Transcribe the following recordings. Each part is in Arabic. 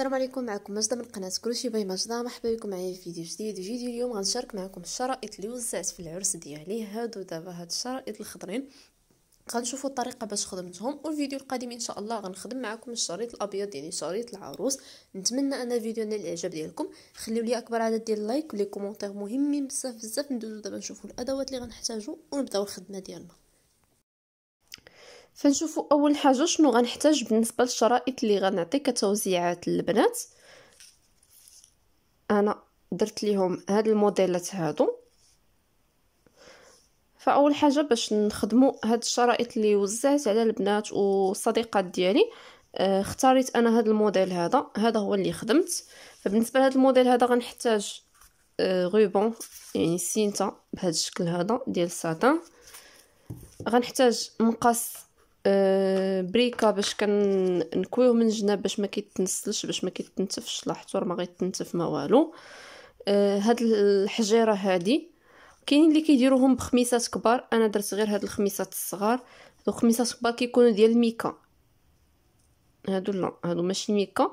السلام عليكم. معكم ماجده من قناة كلشي by ماجده مرحبا بكم معايا في فيديو جديد. فيديو اليوم غنشارك معكم الشرائط اللي وزعت في العرس ديالي. هادو دابا هاد الشرائط الخضرين. غنشوفوا الطريقة باش خدمتهم. والفيديو القادم إن شاء الله غنخدم معكم الشريط الأبيض يعني شريط العروس. نتمنى أن الفيديو نال الإعجاب ديالكم. خليو لي أكبر عدد ديال ال like و les commentaires مهمين بزاف بزاف. ندوزو دابا نشوفوا الأدوات اللي غنحتاجو ونبدأو الخدمة ديالنا. فنشوفوا أول حاجة شنو غنحتاج بالنسبة للشرائط اللي غنعطي كتوزيعات للبنات. أنا درت ليهم هاد الموديلات هادو. فأول حاجة باش نخدموا هاد الشرائط اللي وزعت على البنات والصديقات ديالي آه، اختاريت أنا هاد الموديل هذا. هذا هو اللي خدمت. فبالنسبة لهاد الموديل هذا غنحتاج آه، ruban يعني سينتا بهذا الشكل هذا ديال الساتان غنحتاج مقص آه، بريكة باش كنكويوه من الجناب باش ما كيتنسلش باش ما كيتنتفش لاحظتوا راه ما غيتنتف ما والو. آه، هاد الحجيرة هادي كاينين اللي كيديروهم بخميسات كبار. أنا درت غير هاد الخميسات الصغار. هادو خميسات كبار كيكونوا ديال الميكا هادو لا هادو ماشي ميكا.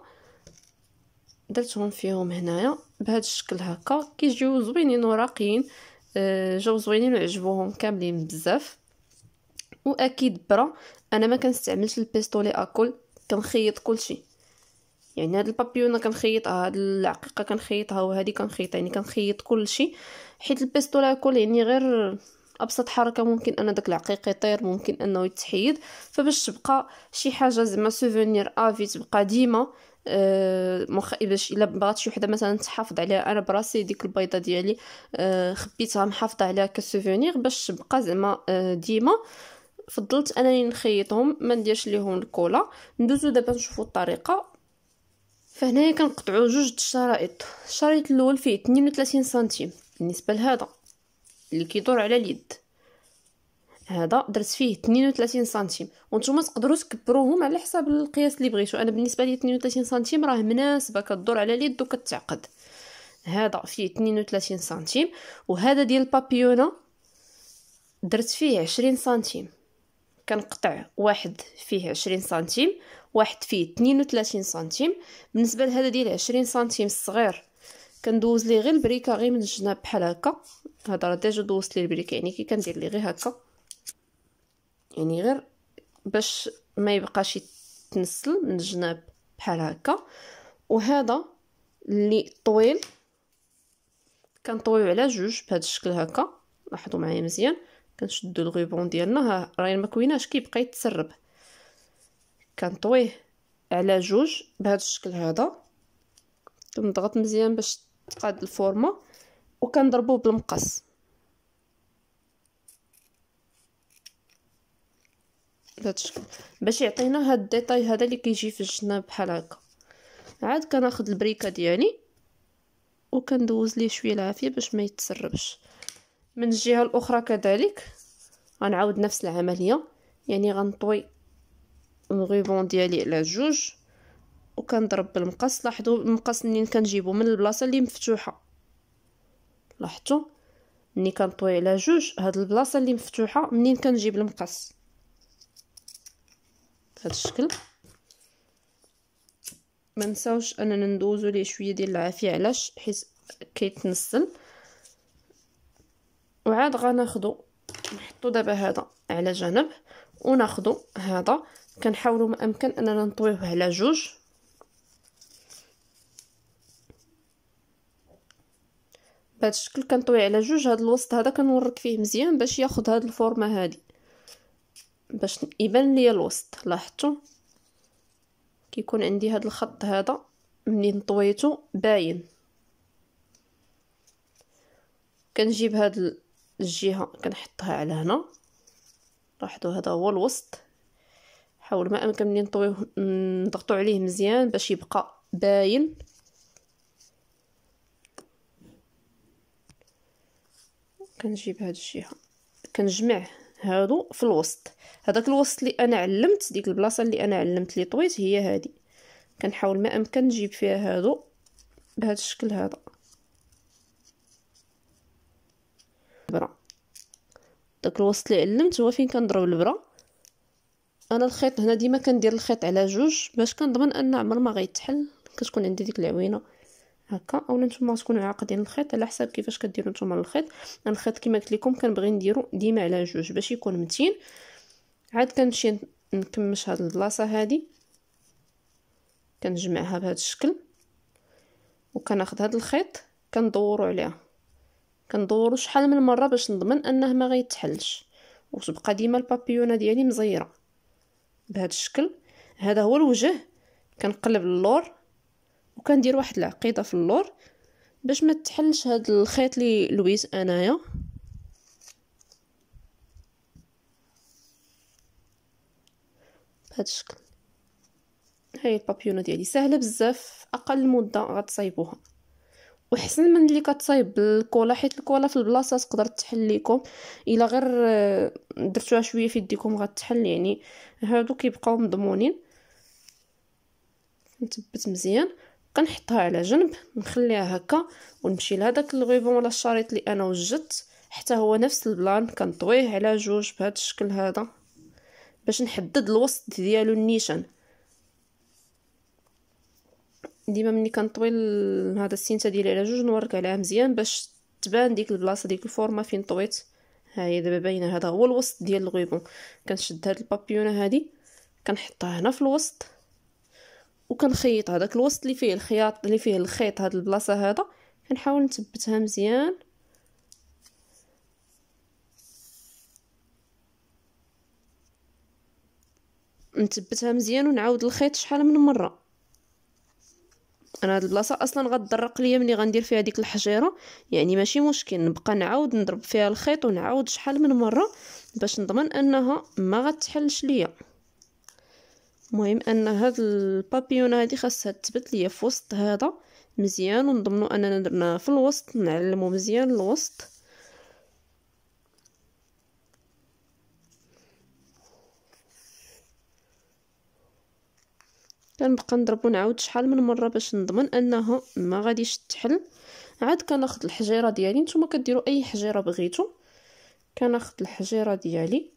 درتهم فيهم هنايا. بهذا الشكل هكا كيجيو زوينين وراقيين. آه، جاو زوينين وعجبوهم كاملين بزاف. واكيد برا أنا ما كنستعملش ال pistolet à colle كنخيط كلشي يعني هاد البابيونه كنخيطها هاد العقيقة كنخيطها وهادي كنخيطها يعني كنخيط كلشي حيت ال pistolet à colle يعني غير أبسط حركة ممكن أن داك العقيق يطير ممكن أنه يتحيد. فباش تبقى شي حاجة زعما souvenir à vie تبقى ديما أه مخ... باش إلا بغات شي وحدة مثلا تحافظ عليها. أنا براسي ديك البيضة ديالي أه خبيتها محافظة عليها ك souvenir باش تبقى زعما أه ديما. فضلت انني نخيطهم ما نديرش ليهم الكولا. ندوزو دابا نشوفوا الطريقة. فهنايا كنقطعوا جوج الشرائط. الشريط الأول فيه 32 سنتيم. بالنسبة لهذا اللي كيدور على اليد. هذا درت فيه 32 سنتيم. وأنتم تقدروا تكبروهم على حساب القياس اللي بغيتو. أنا بالنسبة لي 32 سنتيم راه مناسبة كدور على اليد وكتعقد. هذا فيه 32 سنتيم. وهذا ديال البابيونه درت فيه 20 سنتيم. كنقطع واحد فيه عشرين سنتيم واحد فيه اثنين وثلاثين سنتيم. بالنسبة لهذا ديال عشرين سنتيم الصغير كندوز ليه غير البريكة غير من الجناب بحال هكا. هذا راه déjà دوزت ليه البريكة يعني كي كندير ليه غير هكا. يعني غير باش ما يبقاش يتنسل من الجناب بحال هكا. وهذا اللي طويل كنطويو على جوج بهذا الشكل هكا. لاحظوا معايا مزيان. كنشدو الغيبون ديالنا. ها راهي ما كويناش كيبقى يتسرب. كنطويه على جوج بهذا الشكل هذا. كنضغط مزيان باش تقاد الفورمه وكنضربوه بالمقص. بهذا الشكل. باش يعطينا هاد ال détail هذا اللي كيجي في الجناب بحال هكا. عاد كناخذ البريكة ديالي وكندوز ليه شوية العافية باش ما يتسربش. من الجهة الأخرى كذلك. غنعاود نفس العملية. يعني غنطوي ال ruban ديالي على جوج. وكنضرب بالمقص. لاحظوا المقص منين كنجيبو؟ من البلاصة اللي مفتوحة. لاحظتوا؟ ملي كنطوي على جوج. هاد البلاصة اللي مفتوحة منين كنجيب المقص؟ بهذا الشكل. ما نساوش أننا ندوزو ليه شوية ديال العافية. علاش؟ حيت كيتنسل. وعاد غناخدو نحطو دابا هذا على جنب وناخدو هذا. كنحاولوا ما أمكن أننا نطويوه على جوج. بهذا الشكل كنطوي على جوج. هذا الوسط هذا كنورك فيه مزيان باش ياخذ هذه الفورمة هذه باش يبان ليا الوسط لاحظتوا كيكون عندي هذا الخط هذا منين طويته باين. كنجيب هذا الجهة كنحطها على هنا. لاحظوا هذا هو الوسط. حاول ما أمكن منين نطويه نضغطوا عليه مزيان باش يبقى باين. كنجيب هاد الجهة. كنجمع هادو في الوسط. هذاك الوسط اللي أنا علمت ديك البلاصة اللي أنا علمت لي طويت هي هذه كنحاول ما أمكن نجيب فيها هادو بهذا الشكل هذا. البرا. داك الوسط اللي علمت هو فين كنضرب البرا. أنا الخيط هنا ديما كندير الخيط على جوج باش كنضمن أن عمر ما غيتحل كتكون عندي ديك العوينة هكا. أولا نتوما تكونوا عاقدين الخيط على حساب كيفاش كديروا نتوما الخيط. أنا الخيط كما قلت لكم كنبغي نديرو ديما على جوج باش يكون متين. عاد كنمشي نكمش هاد البلاصة هادي. كنجمعها بهذا الشكل. وكناخذ هاد الخيط كندورو عليها. كندورو شحال من مرة باش نضمن أنه ما غيتحلش. وتبقى ديما البابيونه ديالي مزيرة. بهذا الشكل هذا هو الوجه. كنقلب اللور وكندير واحد العقيدة في اللور باش ما تحلش هاد الخيط لي لويت أنايا. بهذا الشكل. هاي البابيونه ديالي. سهلة بزاف أقل مدة غتصايبوها وحسن من اللي كتصايب بالكولا حيت الكولا في البلاصة تقدر تحل لكم إلا غير آه، درتوها شوية في يديكم غتحل يعني هادو كيبقاو مضمونين. نثبت مزيان. كنحطها على جنب نخليها هكا ونمشي لهداك ال ruban ولا الشريط اللي أنا وجدت. حتى هو نفس ال plan كنطويه على جوج بهذا الشكل هذا باش نحدد الوسط ديالو النيشان ديما ملي كنطوي هذا السينتا ديالي على جوج نورك عليها مزيان باش تبان ديك البلاصة ديك الفورمة فين طويت. ها هي دابا باينة هذا هو الوسط ديال الغيبون. كنشد هاد البابيونة هادي كنحطها هنا في الوسط وكنخيط هذاك الوسط اللي فيه الخياط اللي فيه الخيط هاد البلاصة هذا. كنحاول نثبتها مزيان. نثبتها مزيان ونعاود الخيط شحال من مرة. أنا هاد البلاصة أصلا غتضرق ليا ملي غندير فيها ديك الحجيرة. يعني ماشي مشكل نبقى نعاود نضرب فيها الخيط ونعاود شحال من مرة باش نضمن أنها ما غتحلش ليا. المهم أن هاد البابيون هادي خاصها تثبت ليا في وسط هذا مزيان ونضمنوا أننا درنا في الوسط نعلمو مزيان الوسط. كنبقى نضرب ونعاود شحال من مرة باش نضمن انها ما غاديش تحل. عاد كناخذ الحجيرة ديالي نتوما كديروا أي حجيرة بغيتو. كناخذ الحجيرة ديالي.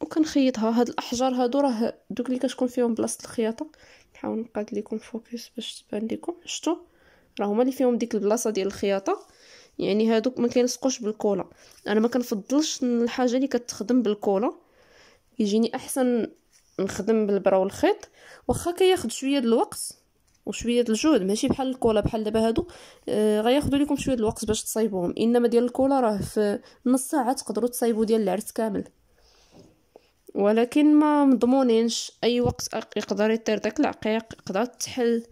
وكنخيطها. هاد الأحجار هادو راه دوك اللي كتكون فيهم بلاصة الخياطة. نحاول نقاد لكم فوكس باش تبان لكم شفتوا راه هما اللي فيهم ديك البلاصة ديال الخياطة. يعني هادوك ما كيلصقوش بالكولا. أنا ما كنفضلش الحاجة اللي كتخدم بالكولا. يجيني أحسن نخدم بالبرا والخيط واخا كياخد شوية د الوقت وشوية د الجهد ماشي بحال الكولا بحال دابا هادو آه غياخدوا لكم شوية د الوقت باش تصايبوهم. إنما ديال الكولا راه في نص ساعة تقدروا تصايبوا ديال العرس كامل. ولكن ما مضمونينش أي وقت يقدر يطير داك العقيق يقدر تحل.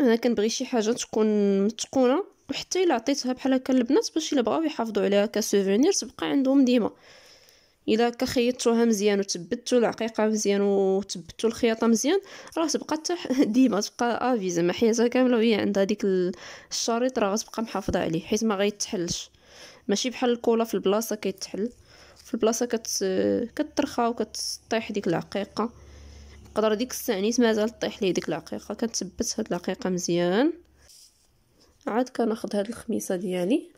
أنا كنبغي شي حاجة تكون متقونة وحتى إلا عطيتها بحال هكا البنات باش إلا بغاو يحافظوا عليها كسوفونير تبقى عندهم ديما. إلا كخيطتوها مزيان وتبتوا العقيقة مزيان وتبتوا الخياطة مزيان راه تبقى ديما تبقى آفي زعما حياتها كاملة وهي عندها ديك الشريط راه غتبقى محافظة عليه حيت ما غيتحلش. ماشي بحال الكولا في البلاصة كيتحل. في البلاصة كت كترخى وكتطيح ديك العقيقة. نقدر ديك الساعنيت مازال طيح لي ديك العقيقة كنثبت هاد العقيقة مزيان. عاد كناخذ هاد الخميسة ديالي.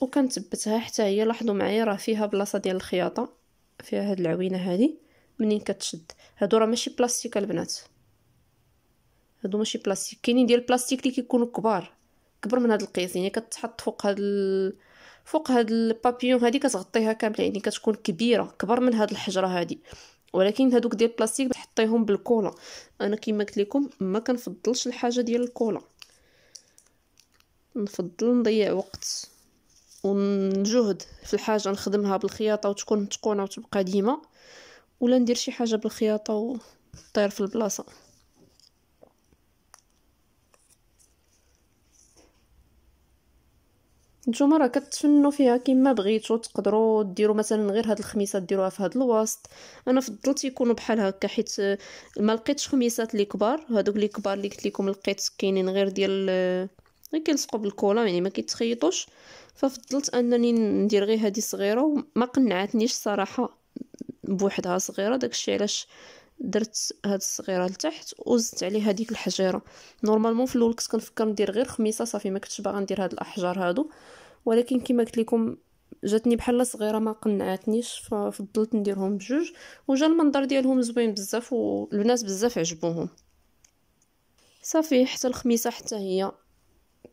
وكنثبتها حتى هي لاحظوا معايا راه فيها بلاصة ديال الخياطة فيها هاد العوينة هادي منين كتشد. هادو راه ماشي بلاستيك البنات. هادو ماشي بلاستيك كاينين ديال البلاستيك اللي كيكونوا كبار. كبر من هاد القياس يعني كتحط فوق هاد ال... فوق هاد البابيون هادي كتغطيها كاملة يعني كتكون كبيرة كبر من هاد الحجرة هادي. ولكن هادوك ديال البلاستيك تحطيهم بالكولا. أنا كما قلت لكم ما كنفضلش الحاجة ديال الكولا. نفضل نضيع وقت. ونجهد في الحاجة نخدمها بالخياطة وتكون متقونه وتبقى ديما ولا ندير شي حاجة بالخياطة وطير في البلاصة. نتوما راه كتفنوا فيها كيما بغيتو تقدروا ديروا مثلا غير هاد الخميسات ديروها في هاد الوسط. أنا فضلت يكونوا بحال هكا حيت ما لقيتش خميسات اللي كبار هادوك اللي كبار اللي قلت لكم لقيت كاينين غير ديال غير كيلصقوا بالكولا يعني ما كيتخيطوش. ففضلت أنني ندير غير هذه صغيرة وما قنعتنيش صراحة بوحدها صغيرة. داكشي علاش درت هاد الصغيرة لتحت وزدت عليه هذيك الحجيرة. normalement في الأول كنت كنفكر ندير غير خميسه صافي ما كنتش باغا ندير هاد الأحجار هادو. ولكن كما قلت لكم جاتني بحال صغيرة ما قنعتنيش ففضلت نديرهم بجوج. وجا المنظر ديالهم زوين بزاف والبنات بزاف عجبوهم. صافي حتى الخميسه حتى هي.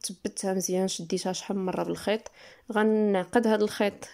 تبتها مزيان شديتها شحال مرة بالخيط. غنعقد هذا الخيط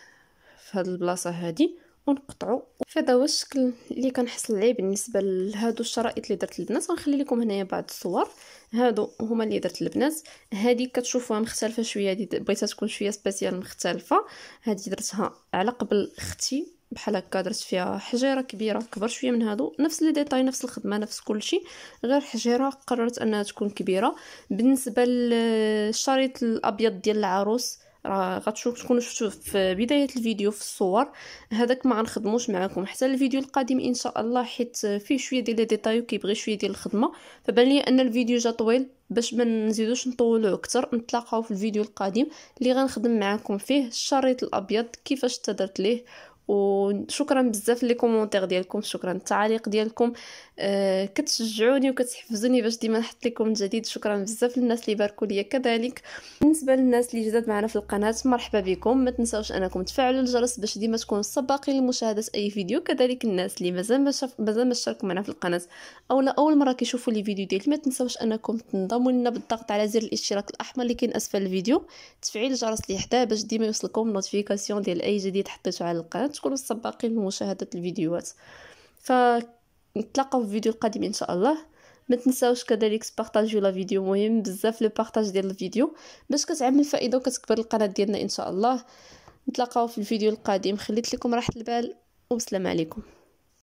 في هذه البلاصة هذه ونقطعو. فهذا هو الشكل اللي كنحصل عليه بالنسبة لهادو الشرائط اللي درت البنات. غنخلي لكم هنايا بعض الصور. هادو هما اللي درت البنات. هذه كتشوفوها مختلفة شوية. هذه بغيتها تكون شوية spéciale مختلفة. هذه درتها على قبل أختي بحال هكا درت فيها حجيرة كبيرة كبر شوية من هادو نفس les détails نفس الخدمة نفس كلشي غير حجيرة قررت أنها تكون كبيرة. بالنسبة للشريط الأبيض ديال العروس راه غتشوف تكونوا شفتوا في بداية الفيديو في الصور. هذاك ما غنخدموش معكم حتى الفيديو القادم إن شاء الله حيت فيه شوية ديال les détails وكيبغي شوية ديال الخدمة. فبان لي أن الفيديو جا طويل باش ما نزيدوش نطولوه أكثر نتلاقاو في الفيديو القادم. اللي غنخدم معكم فيه الشريط الأبيض كيفاش تدرت ليه وشكرا بزاف les commentaires ديالكم شكرا التعاليق ديالكم. آه كتشجعوني وكتحفزوني باش ديما نحط لكم جديد. شكرا بزاف للناس اللي باركوا ليا كذلك. بالنسبة للناس اللي جداد معنا في القناة مرحبا بكم. ما تنساوش أنكم تفعلوا الجرس باش ديما تكونوا سباقين لمشاهدة أي فيديو. كذلك الناس اللي مازال ما مازال ما اشتركوا معنا في القناة أو لا أول مرة كيشوفوا les vidéos ديالي ما تنساوش أنكم تنضموا لنا بالضغط على زر الاشتراك الأحمر اللي كاين أسفل الفيديو. تفعيل الجرس اللي حداه باش ديما يوصلكم notification ديال أي جديد حطيته على القناة. تكونوا السباقين لمشاهده الفيديوهات. فنتلاقاو في الفيديو القادم إن شاء الله. ما تنساوش كذلك تبارطاجيو لا فيديو مهم بزاف لو بارطاج ديال الفيديو باش كتعمل فائدة وكتكبر القناة ديالنا إن شاء الله. نتلاقاو في الفيديو القادم. خليت لكم راحة البال وبسلام عليكم.